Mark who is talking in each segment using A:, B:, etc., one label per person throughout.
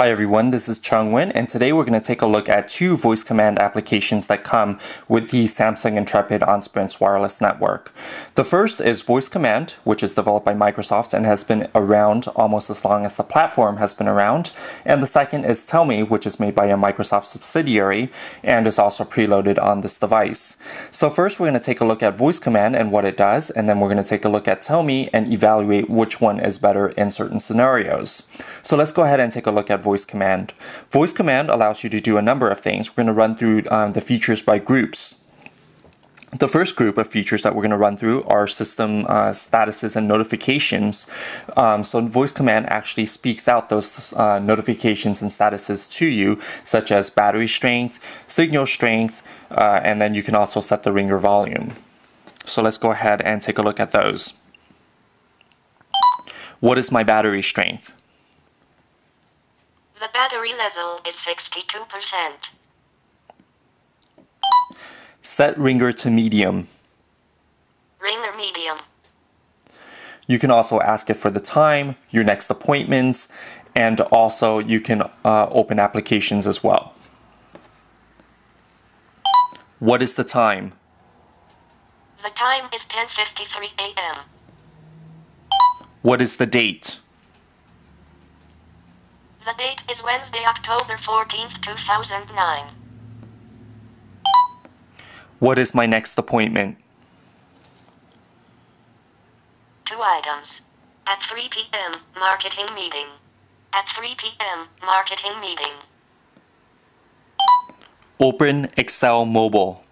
A: Hi everyone, this is Chuong Nguyen, and today we're going to take a look at two voice command applications that come with the Samsung Intrepid on Sprint's wireless network. The first is Voice Command, which is developed by Microsoft and has been around almost as long as the platform has been around. And the second is TellMe, which is made by a Microsoft subsidiary and is also preloaded on this device. So first we're going to take a look at Voice Command and what it does, and then we're going to take a look at TellMe and evaluate which one is better in certain scenarios. So let's go ahead and take a look at voice command. Voice command allows you to do a number of things. We're going to run through um, the features by groups. The first group of features that we're going to run through are system uh, statuses and notifications. Um, so voice command actually speaks out those uh, notifications and statuses to you, such as battery strength, signal strength, uh, and then you can also set the ringer volume. So let's go ahead and take a look at those. What is my battery strength?
B: The battery level is 62%.
A: Set ringer to medium.
B: Ringer medium.
A: You can also ask it for the time, your next appointments, and also you can uh, open applications as well. What is the time?
B: The time is 10:53 a.m.
A: What is the date?
B: The date is Wednesday, October 14th, 2009.
A: What is my next appointment?
B: Two items. At 3 p.m., marketing meeting. At 3 p.m., marketing meeting.
A: Open Excel Mobile.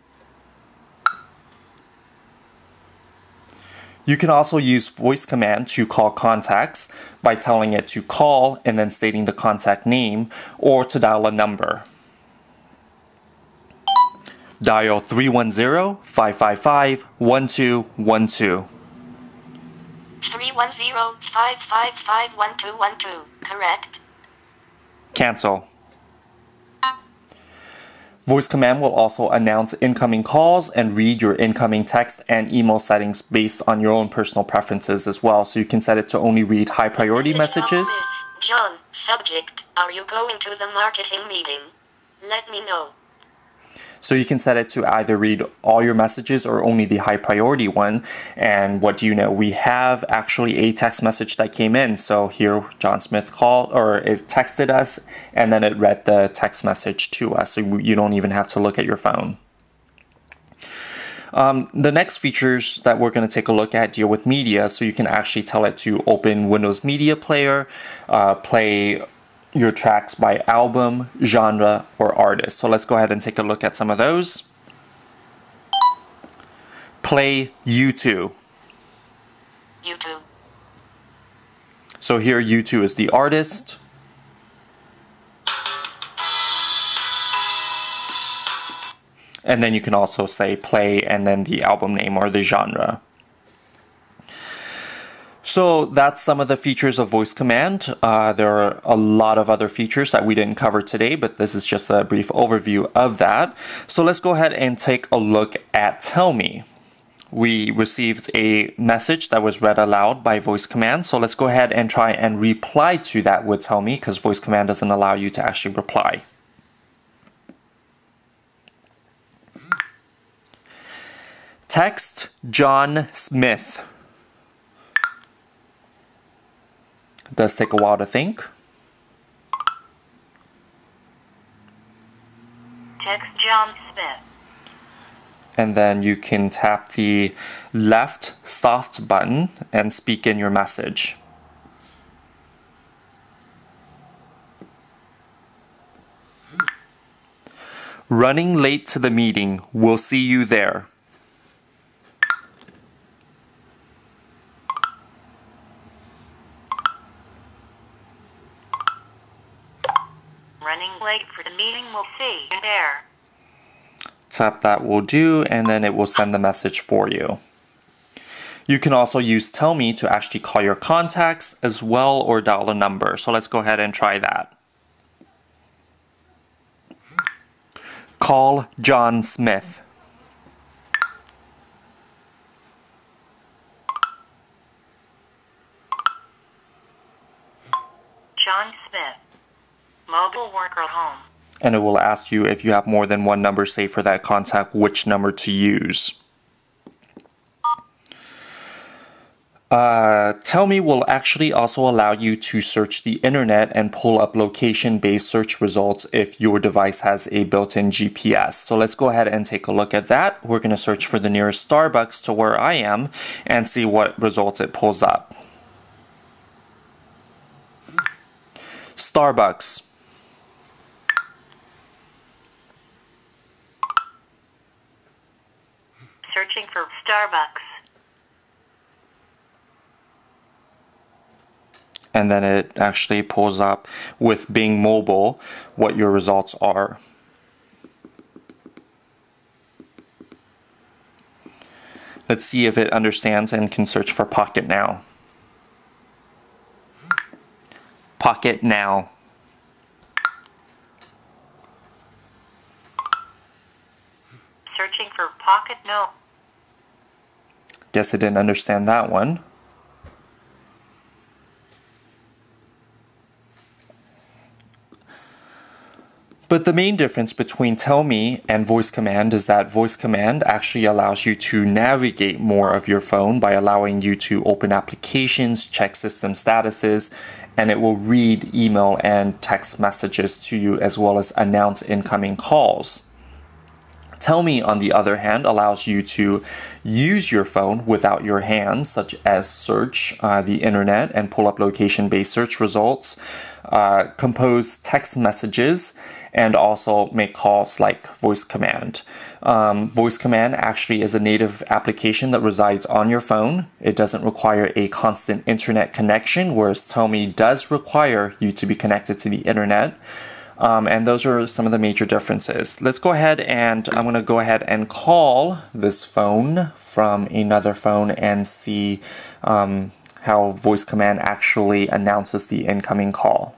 A: You can also use voice command to call contacts by telling it to call and then stating the contact name or to dial a number. Dial 310-555-1212.
B: 310-555-1212, correct?
A: Cancel. Voice command will also announce incoming calls and read your incoming text and email settings based on your own personal preferences as well. So you can set it to only read high priority messages.
B: John, subject, are you going to the marketing meeting? Let me know.
A: So you can set it to either read all your messages or only the high priority one. And what do you know? We have actually a text message that came in. So here, John Smith called or is texted us, and then it read the text message to us. So you don't even have to look at your phone. Um, the next features that we're going to take a look at deal with media, so you can actually tell it to open Windows Media Player, uh, play your tracks by album, genre, or artist. So let's go ahead and take a look at some of those. Play U2.
B: U2.
A: So here U2 is the artist. And then you can also say play and then the album name or the genre. So that's some of the features of voice command. Uh, there are a lot of other features that we didn't cover today, but this is just a brief overview of that. So let's go ahead and take a look at TellMe. We received a message that was read aloud by voice command. So let's go ahead and try and reply to that with TellMe because voice command doesn't allow you to actually reply. Text John Smith. Does take a while to think.
B: Text John Smith.
A: And then you can tap the left soft button and speak in your message. Running late to the meeting. We'll see you there.
B: Running late for the meeting. We'll see you there.
A: Tap that will do, and then it will send the message for you. You can also use TellMe to actually call your contacts as well or dial a number. So let's go ahead and try that. Call John Smith.
B: John Smith. Mobile worker home.
A: And it will ask you if you have more than one number saved for that contact, which number to use. Uh, TellMe will actually also allow you to search the internet and pull up location based search results if your device has a built in GPS. So let's go ahead and take a look at that. We're going to search for the nearest Starbucks to where I am and see what results it pulls up. Starbucks.
B: Searching for Starbucks.
A: and then it actually pulls up with Bing Mobile what your results are. Let's see if it understands and can search for Pocketnow. Pocket Now.
B: Searching for Pocket No.
A: Guess I didn't understand that one. But the main difference between TellMe and Voice Command is that Voice Command actually allows you to navigate more of your phone by allowing you to open applications, check system statuses, and it will read email and text messages to you as well as announce incoming calls. TellMe, on the other hand, allows you to use your phone without your hands, such as search uh, the internet and pull up location based search results, uh, compose text messages, and also make calls like voice command. Um, voice command actually is a native application that resides on your phone. It doesn't require a constant internet connection, whereas TellMe does require you to be connected to the internet. Um, and those are some of the major differences. Let's go ahead and I'm going to go ahead and call this phone from another phone and see um, how voice command actually announces the incoming call.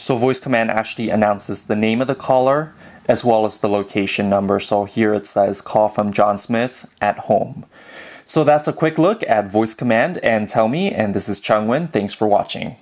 A: So voice command actually announces the name of the caller as well as the location number. So here it says call from John Smith at home. So that's a quick look at voice command and TellMe. And this is Chuong Nguyen. Thanks for watching.